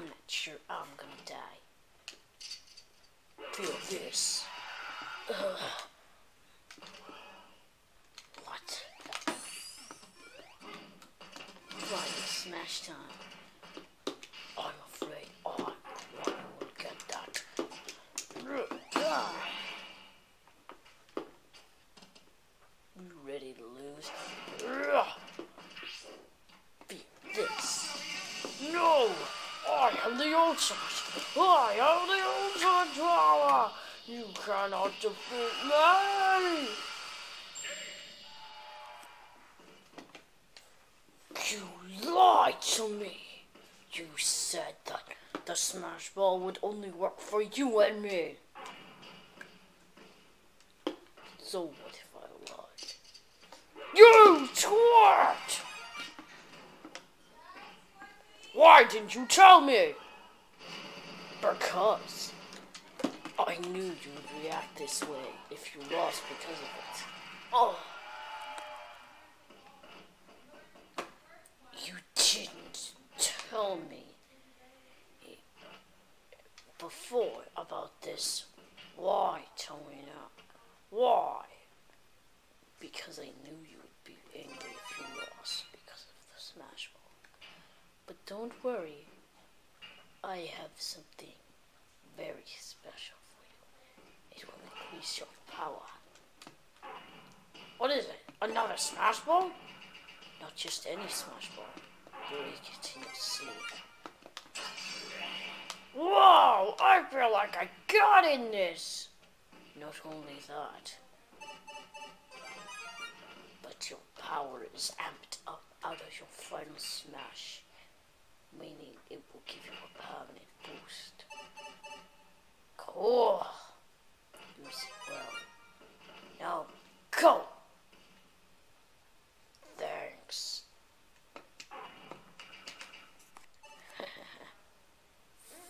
I'm not sure I'm gonna die. Feel this. Ugh. What? Right, it's smash time. I'm afraid I will get that. You ready to lose? Be this. No! I am the ultimate! I am the ultimate power! You cannot defeat me! You lied to me! You said that the Smash Ball would only work for you and me! So what if I lied? You twat! Why didn't you tell me? Because I knew you would react this way if you lost because of it. Oh. You didn't tell me before about this. Why, Tony? Don't worry, I have something very special for you. It will increase your power. What is it? Another Smash Ball? Not just any Smash Ball. You'll continue to see. Whoa! I feel like I got in this! Not only that, but your power is amped up out of your final smash, meaning it will give you a permanent boost. Cool. Use it well. Now, go! Thanks.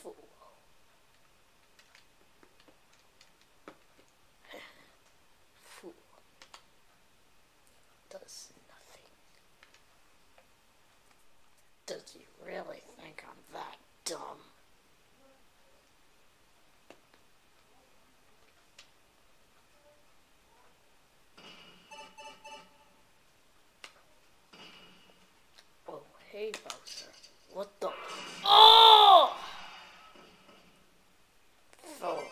Fool. Fool. Does nothing. Does he really think I'm that dumb? Oh, hey, Bowser. What the? Oh! Oh.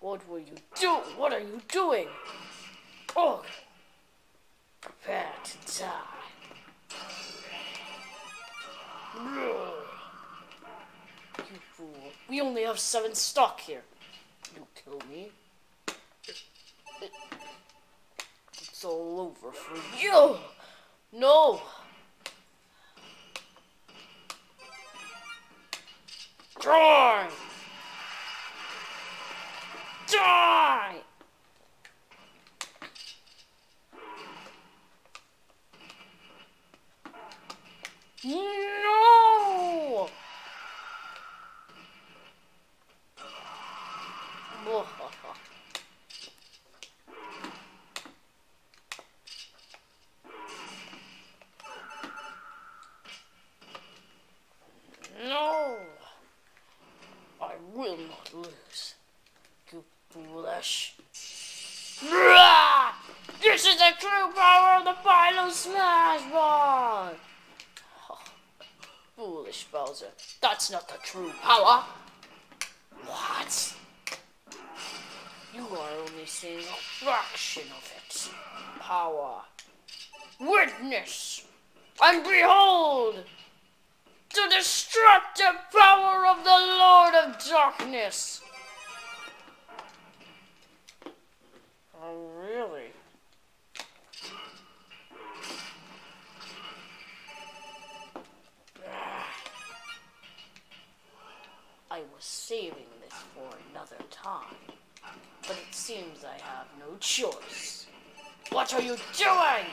What were you do? What are you doing? Oh! Prepare to die. You fool. We only have seven stock here. You kill me. It's all over for you. No. Die. Die. No! No! I will not lose. You foolish. This is the true power of the final Smash Ball! Oh, foolish Bowser. That's not the true power. What? You are only seeing a fraction of its power. Witness and behold the destructive power of the Lord of Darkness. Seems I have no choice. What are you doing?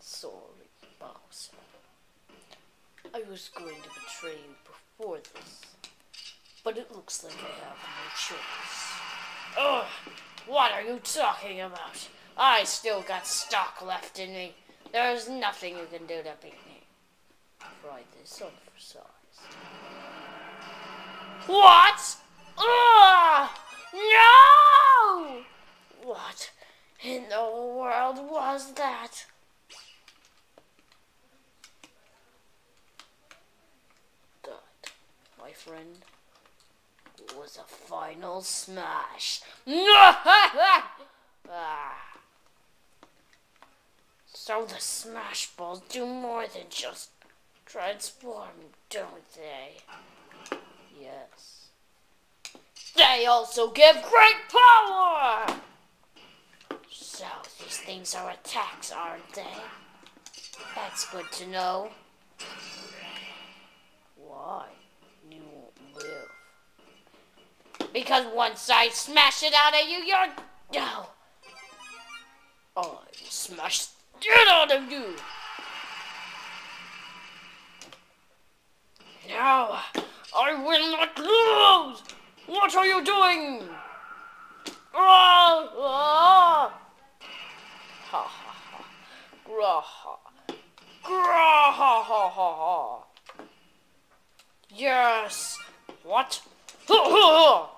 Sorry, Bowser. I was going to betray you before this, but it looks like I have no choice. Ugh! What are you talking about? I still got stock left in me. There's nothing you can do to beat me. try this on for size. What? Ugh! No! What in the world was that? That, my friend, was a final smash. ah. So the Smash Balls do more than just transform, don't they? Yes. They also give great power! So these things are attacks, aren't they? That's good to know. Why? Because once I smash it out of you, you're... No. I smash it out of you. Now, I will not lose! What are you doing? Ah, ah. Ha ha ha. Graha. Graha ha ha ha. Yes. What? Ha ha ha.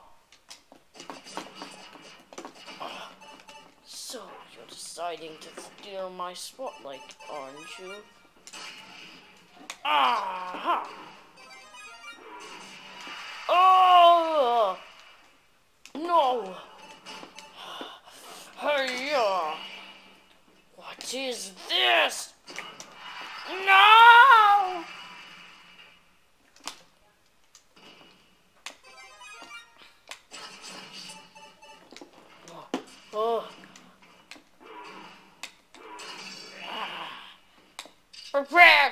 Deciding to steal my spotlight, aren't you? Ah! Oh!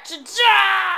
To die!